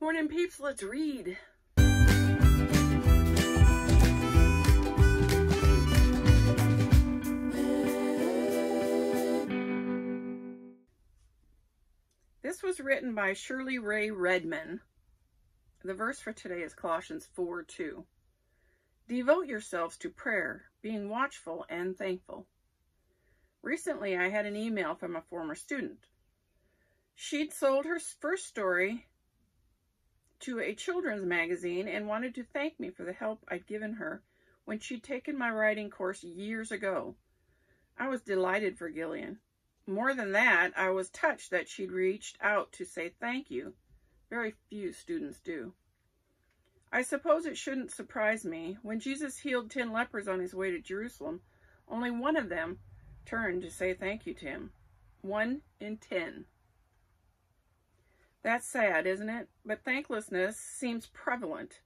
Morning peeps, let's read. This was written by Shirley Raye Redmond. The verse for today is Colossians 4 2. Devote yourselves to prayer, being watchful and thankful. Recently, I had an email from a former student. She'd sold her first story to a children's magazine and wanted to thank me for the help I'd given her when she'd taken my writing course years ago. I was delighted for Gillian. More than that, I was touched that she'd reached out to say thank you. Very few students do. I suppose it shouldn't surprise me. When Jesus healed ten lepers on his way to Jerusalem, only one of them turned to say thank you to him. One in ten. That's sad, isn't it? But thanklessness seems prevalent.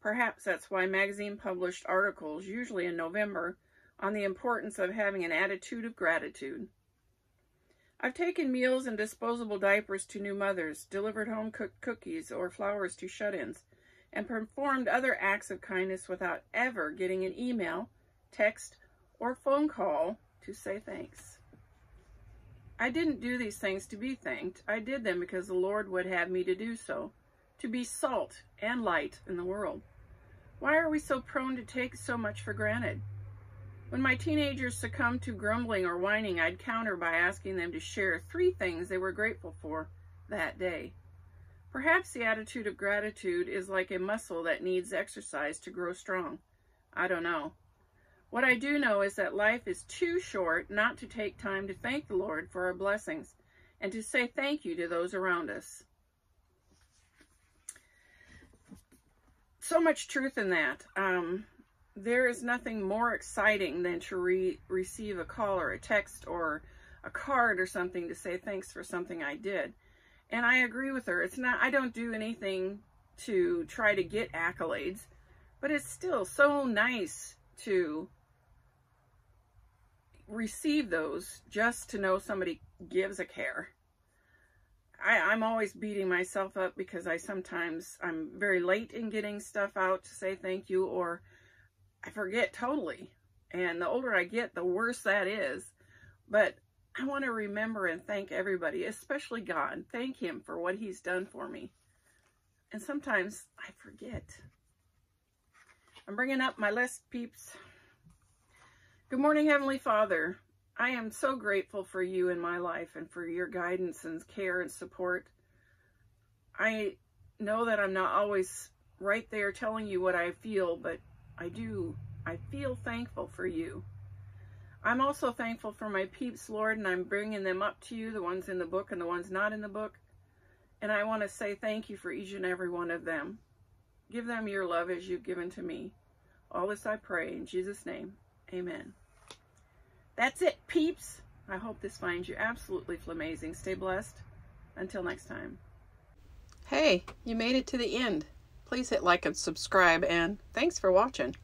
Perhaps that's why magazine published articles, usually in November, on the importance of having an attitude of gratitude. I've taken meals and disposable diapers to new mothers, delivered home-cooked cookies or flowers to shut-ins, and performed other acts of kindness without ever getting an email, text, or phone call to say thanks. I didn't do these things to be thanked. I did them because the Lord would have me to do so, to be salt and light in the world. Why are we so prone to take so much for granted? When my teenagers succumbed to grumbling or whining, I'd counter by asking them to share three things they were grateful for that day. Perhaps the attitude of gratitude is like a muscle that needs exercise to grow strong. I don't know. What I do know is that life is too short not to take time to thank the Lord for our blessings and to say thank you to those around us. So much truth in that. Um, there is nothing more exciting than to re receive a call or a text or a card or something to say thanks for something I did. And I agree with her. It's not, I don't do anything to try to get accolades, but it's still so nice to receive those just to know somebody gives a care. I, I'm always beating myself up because I sometimes, I'm very late in getting stuff out to say thank you or I forget totally. And the older I get, the worse that is. But I want to remember and thank everybody, especially God. Thank him for what he's done for me. And sometimes I forget. I'm bringing up my list, peeps. Good morning, Heavenly Father. I am so grateful for you in my life and for your guidance and care and support. I know that I'm not always right there telling you what I feel, but I do. I feel thankful for you. I'm also thankful for my peeps, Lord, and I'm bringing them up to you, the ones in the book and the ones not in the book. And I want to say thank you for each and every one of them. Give them your love as you've given to me. All this I pray in Jesus' name. Amen. That's it, peeps. I hope this finds you absolutely amazing. Stay blessed. Until next time. Hey, you made it to the end. Please hit like and subscribe, and thanks for watching.